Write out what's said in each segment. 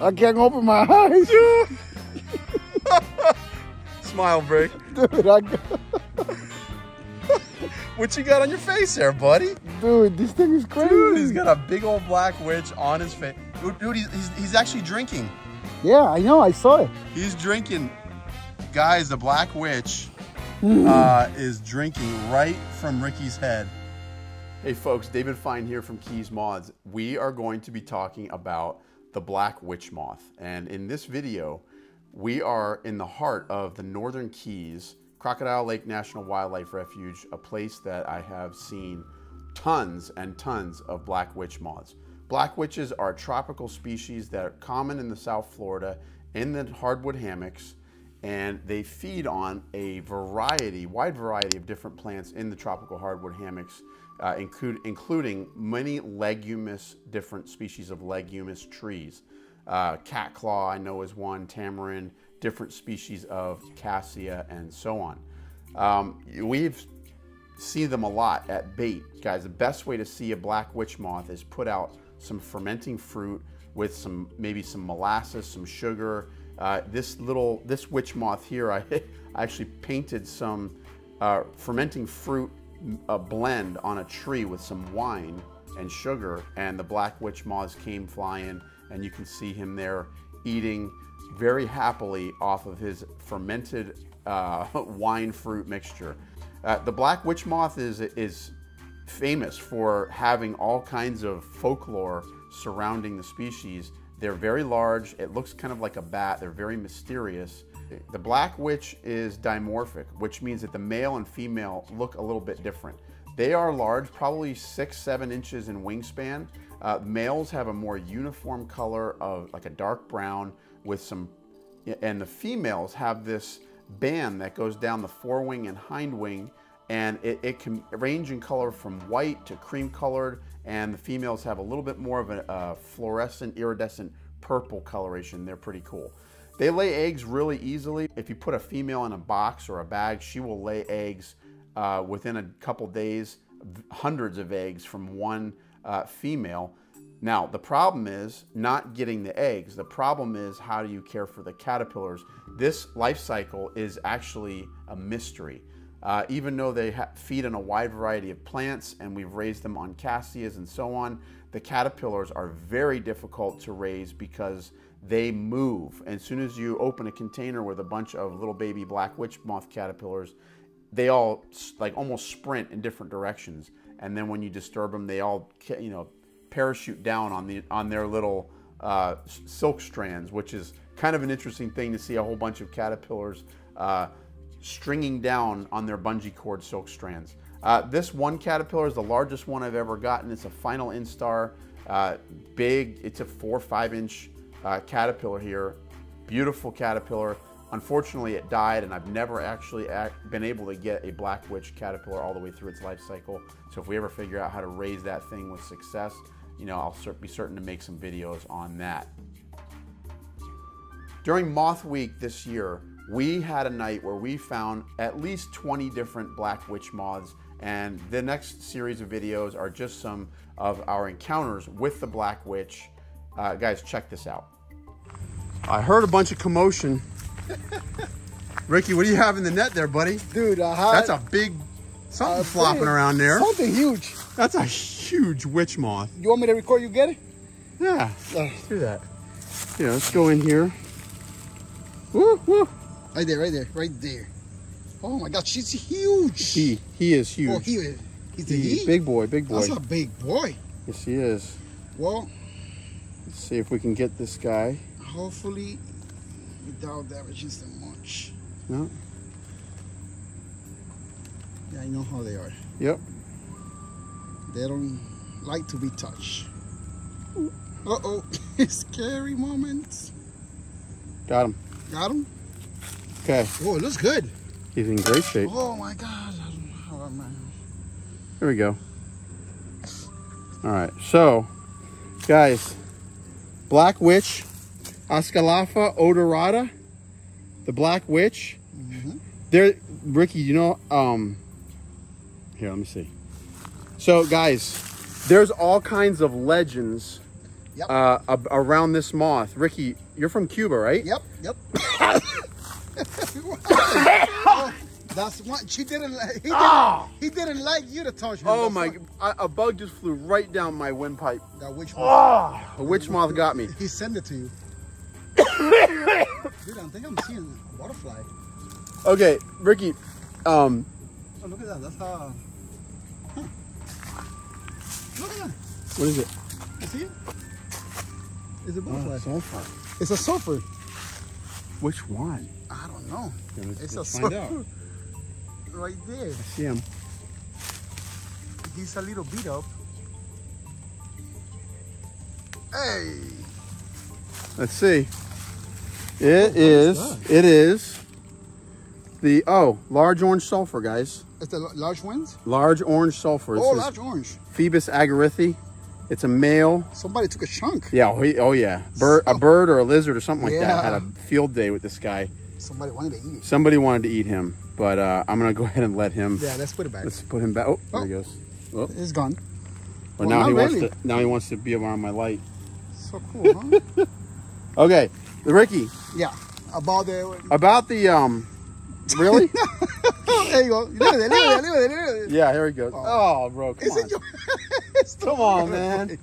I can't open my eyes. Smile break. Dude, I What you got on your face there, buddy? dude, this thing is crazy. Dude, he's got a big old black witch on his face. Dude, dude he's, he's, he's actually drinking. yeah, I know. I saw it. He's drinking. Guys, the black witch uh, is drinking right from Ricky's head. Hey folks, David Fine here from Keys Moths. We are going to be talking about the black witch moth. And in this video, we are in the heart of the Northern Keys, Crocodile Lake National Wildlife Refuge, a place that I have seen tons and tons of black witch moths. Black witches are tropical species that are common in the South Florida in the hardwood hammocks and they feed on a variety, wide variety of different plants in the tropical hardwood hammocks, uh, include, including many leguminous, different species of leguminous trees. Uh, cat claw, I know, is one, tamarind, different species of cassia, and so on. Um, we've seen them a lot at bait. Guys, the best way to see a black witch moth is put out some fermenting fruit with some maybe some molasses, some sugar. Uh, this little this witch moth here, I, I actually painted some uh, fermenting fruit blend on a tree with some wine and sugar, and the black witch moths came flying, and you can see him there eating very happily off of his fermented uh, wine fruit mixture. Uh, the black witch moth is is famous for having all kinds of folklore surrounding the species. They're very large. It looks kind of like a bat. They're very mysterious. The black witch is dimorphic, which means that the male and female look a little bit different. They are large, probably six, seven inches in wingspan. Uh, males have a more uniform color of like a dark brown with some, and the females have this band that goes down the forewing and hind wing and it, it, can range in color from white to cream colored and the females have a little bit more of a, a, fluorescent iridescent purple coloration they're pretty cool they lay eggs really easily if you put a female in a box or a bag she will lay eggs uh, within a couple days hundreds of eggs from one uh, female now, the problem is not getting the eggs. The problem is how do you care for the caterpillars? This life cycle is actually a mystery. Uh, even though they feed on a wide variety of plants and we've raised them on cassias and so on, the caterpillars are very difficult to raise because they move. And as soon as you open a container with a bunch of little baby black witch moth caterpillars, they all like almost sprint in different directions. And then when you disturb them, they all, you know, parachute down on the on their little uh, silk strands, which is kind of an interesting thing to see a whole bunch of caterpillars uh, stringing down on their bungee cord silk strands. Uh, this one caterpillar is the largest one I've ever gotten. It's a final instar, uh, big. It's a four five inch uh, caterpillar here. Beautiful caterpillar. Unfortunately, it died, and I've never actually been able to get a black witch caterpillar all the way through its life cycle. So if we ever figure out how to raise that thing with success, you know, I'll be certain to make some videos on that. During Moth Week this year, we had a night where we found at least 20 different black witch moths and the next series of videos are just some of our encounters with the black witch. Uh, guys, check this out. I heard a bunch of commotion. Ricky, what do you have in the net there, buddy? Dude, had... That's a big something flopping around there. Something huge. That's a huge witch moth. You want me to record you get it? Yeah, let's do that. Yeah, let's go in here. Woo, woo. Right there, right there, right there. Oh my God, she's huge. He, he is oh, huge. Oh, he is. He's a he, he? Big boy, big boy. That's a big boy. Yes, he is. Well, let's see if we can get this guy. Hopefully, without damaging them much. No. Yeah, I know how they are. Yep. They don't like to be touched. Uh-oh, scary moments. Got him. Got him? Okay. Oh, it looks good. He's in great shape. Oh my God. Oh, man. Here we go. All right, so, guys, Black Witch, Ascalapha odorata, the Black Witch. Mm -hmm. There, Ricky, you know, um, here, let me see. So guys, there's all kinds of legends Yep. uh, around this moth. Ricky, you're from Cuba, right? Yep, yep. That's one. She didn't. He didn't, Ah! he didn't like you to touch him. Oh That's my! I, a bug just flew right down my windpipe. That witch moth. Ah! A witch moth got me. He sent it to you. Dude, I think I'm seeing a butterfly. Okay, Ricky. Um, Oh, look at that. That's how. Huh. Look at that. what is it? You see it? It's a butterfly. sulfur. It's a sulfur. Which one? I don't know. Yeah, let's- It's let's a find out. Right there. I see him. He's a little beat up. Hey. Let's see. It is. that? It is. The oh, large orange sulfur, guys. It's the large ones? Large orange sulfur. This Oh, large orange. Phoebis agarithe. It's a male. Somebody took a chunk. Yeah. Oh, he- oh yeah. Bird, a bird or a lizard or something like that had a field day with this guy. Somebody wanted to eat it. Somebody wanted to eat him, but uh, I'm gonna go ahead and let him. Yeah, let's put it back. Let's put him back. Oh, there Oh. he goes. Oh, It's gone. but Well, now he not wants to. Now he wants to be around my light. So cool, huh? Okay, the Ricky. yeah. About the. About the um, really? there you go. Look at it, look at it, look at it, look at it. yeah, here he goes. Oh. Oh, bro, come It's on. in your. Come on, man.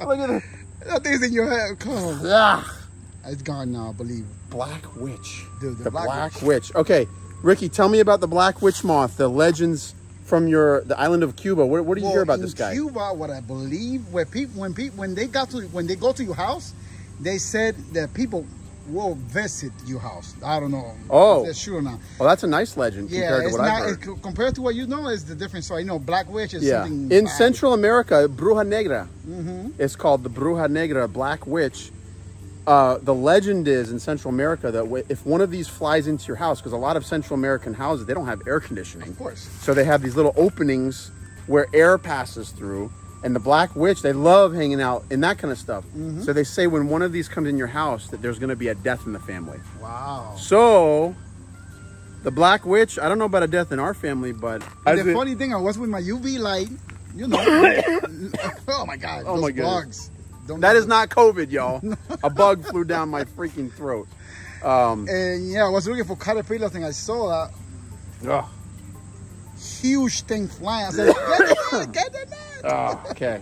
Look at it. That thing's in your head. Come on. Ah, It's gone now, I believe. Black Witch. Dude, the the Black Black, Witch. Okay, Ricky, tell me about the Black Witch moth. The legends from your the island of Cuba. What, what did you hear about this guy? Cuba, what I believe, where people when people when they got to when they go to your house, they said that people will visit your house. I don't know. Oh. if that's true or not. Well, that's a nice legend Yeah, compared to what I've heard. compared to what you know is the difference. So I know Black Witch is Yeah, something in bad. Central America, Bruja Negra. mm -hmm. It's called the Bruja Negra, Black Witch. Uh, the legend is in Central America that if one of these flies into your house, because a lot of Central American houses they don't have air conditioning, Of course. so they have these little openings where air passes through. And the Black Witch, they love hanging out in that kind of stuff. Mm-hmm. So they say when one of these comes in your house that there's going to be a death in the family. Wow. So the Black Witch, I don't know about a death in our family, but the did- funny thing, I was with my UV light. You know. oh my God. Oh those my goodness. bugs. Don't that is not COVID, y'all. a bug flew down my freaking throat. Um, And yeah, I was looking for caterpillars and I saw that ugh. huge thing flying. I said, get get. Oh, okay.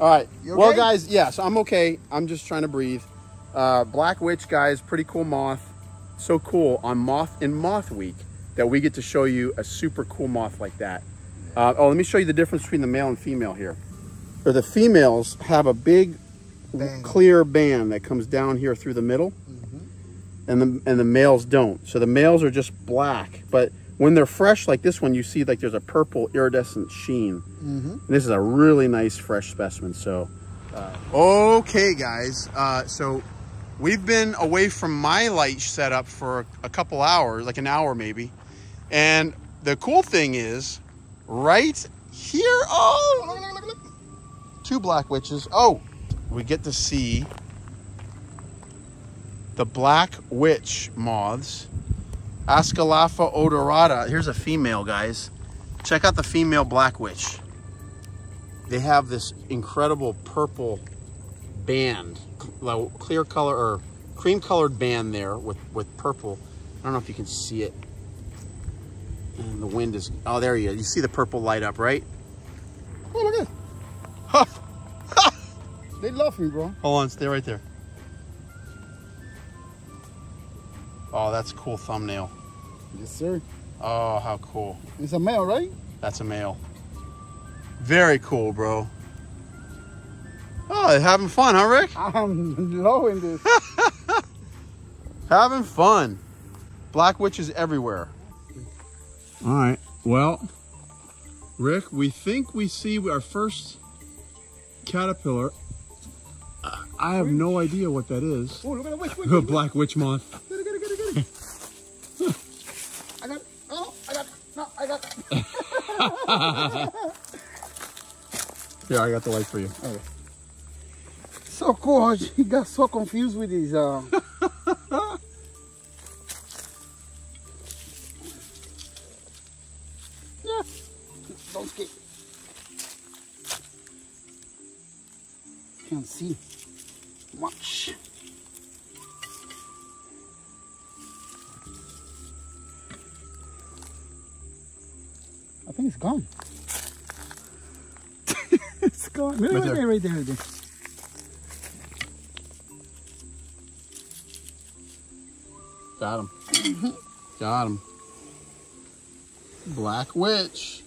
All right. You Well, okay? guys, yes, I'm okay. I'm just trying to breathe. Uh, Black Witch, guys, pretty cool moth. So cool on Moth in Moth Week that we get to show you a super cool moth like that. Uh, oh, let me show you the difference between the male and female here. Or the females have a big Bang. clear band that comes down here through the middle, and the and the males don't. So the males are just black, but when they're fresh like this one, you see like there's a purple iridescent sheen. And this is a really nice fresh specimen. So, uh, okay, guys. Uh, so we've been away from my light setup for a couple hours, like an hour maybe. And the cool thing is, right here, oh, Look, look, look, look. two black witches. Oh, we get to see the black witch moths. Ascalapha odorata. Here's a female, guys. Check out the female black witch. They have this incredible purple band, cl- clear color or cream colored band there with, with purple. I don't know if you can see it. And the wind is, oh, there you go. You see the purple light up, right? Oh, look at Huh. They love me, bro. Hold on, stay right there. Oh, that's a cool thumbnail. Yes, sir. Oh, how cool. It's a male, right? That's a male. Very cool, bro. Oh, having fun, huh, Rick? I'm loving this. Having fun. Black witches everywhere. All right. Well, Rick, we think we see our first caterpillar. I have no idea what that is. oh, look at the witch, witch, witch. black witch moth. Get it, get it, get it, get it. I got it. Oh, I got it. No, I got it. Here, I got the light for you. So cool. he got so confused with these. Uh... yeah. Don't skip. can't see much. I think it's gone. it's gone. Right, Right right there. there, right there, right there. Got him. Got him. Black witch.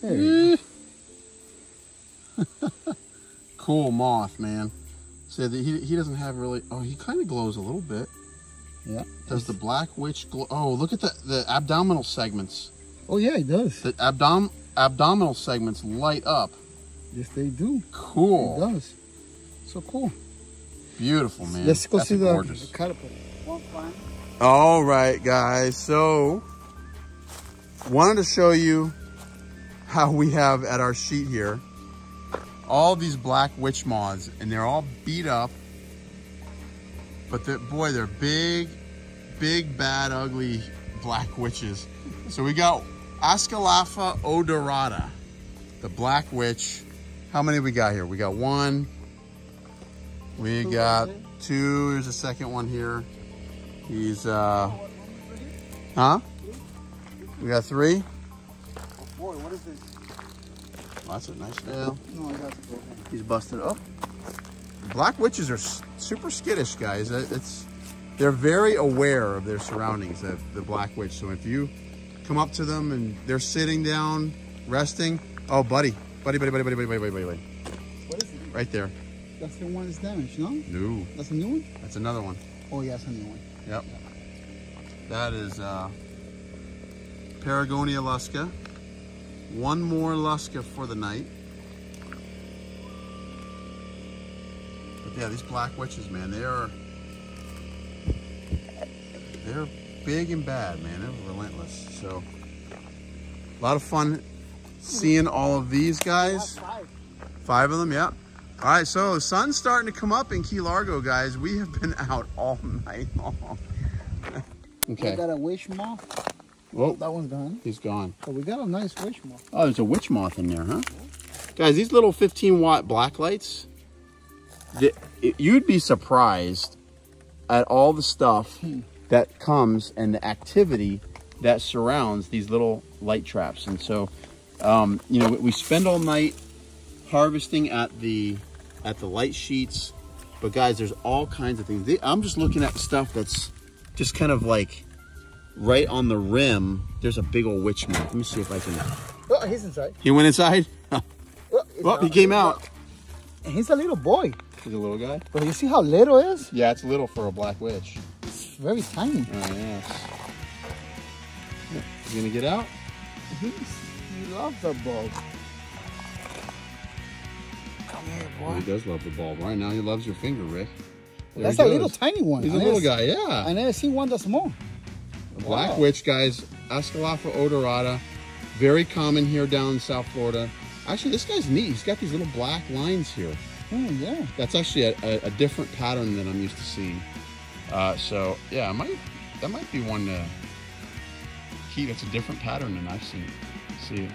There you Eh. cool moth, man. So that he, he doesn't have really. Oh, he kind of glows a little bit. Yeah. Does the black witch glow? Oh, look at the the abdominal segments. Oh yeah, it does. The abdom abdominal segments light up. Yes, they do. It Cool. does. So cool. Beautiful, man. Let's go That's see the, gorgeous. the caterpillar. All right, guys. So, wanted to show you how we have at our sheet here all these black witch moths, and they're all beat up. But they're, boy, they're big, big, bad, ugly black witches. So we got Ascalapha odorata, the black witch. How many we got here? We got one. We got two. There's a second one here. He's, uh, huh? We got three. Boy, what is this? That's a nice nail. No, I got to go. He's busted up. Black witches are super skittish, guys. Uh, It's they're very aware of their surroundings. The, the black witch. So if you come up to them and they're sitting down, resting, oh, buddy, buddy, buddy, buddy, buddy, buddy, buddy, buddy, buddy, What is it? right there. That's the one that's damaged, no? No, That's a new one? that's another one. Oh, yeah, that's a new one. Yep. That is uh, Paragonia lusca. One more lusca for the night. But yeah, these black witches, man, they are they're big and bad, man. They're relentless. So a lot of fun seeing all of these guys. Five. Five of them, yeah. All right, so the sun's starting to come up in Key Largo, guys. We have been out all night long. We okay. got a witch moth. Well, That one's gone. he's gone. But we got a nice witch moth. Oh, there's a witch moth in there, huh? Guys, these little 15 watt black lights, the, it- you'd be surprised at all the stuff that comes and the activity that surrounds these little light traps. And so, um, you know, we spend all night harvesting at the at the light sheets, but guys, there's all kinds of things. I'm just looking at stuff that's just kind of like right on the rim. There's a big old witch moth. Let me see if I can. Oh, he's inside. He went inside. Oh, he's Well, he came out. And He's a little boy. He's a little guy. But you see how little it is? Yeah, it's little for a black witch. It's very tiny. Oh yes. You gonna get out? He's, he loves the bulb. Come here, Oh, he does love the bulb. Right now, he loves your finger, Rick. There That's a goes. little tiny one. He's a I little guy, yeah. And I never seen one that small. Black Wow. witch, guys. Ascalapha odorata. Very common here down in South Florida. Actually, this guy's neat. He's got these little black lines here. Oh, yeah. That's actually a, a, a different pattern than I'm used to seeing. Uh, so yeah, it might that might be one to keep. It's a different pattern than I've seen. See,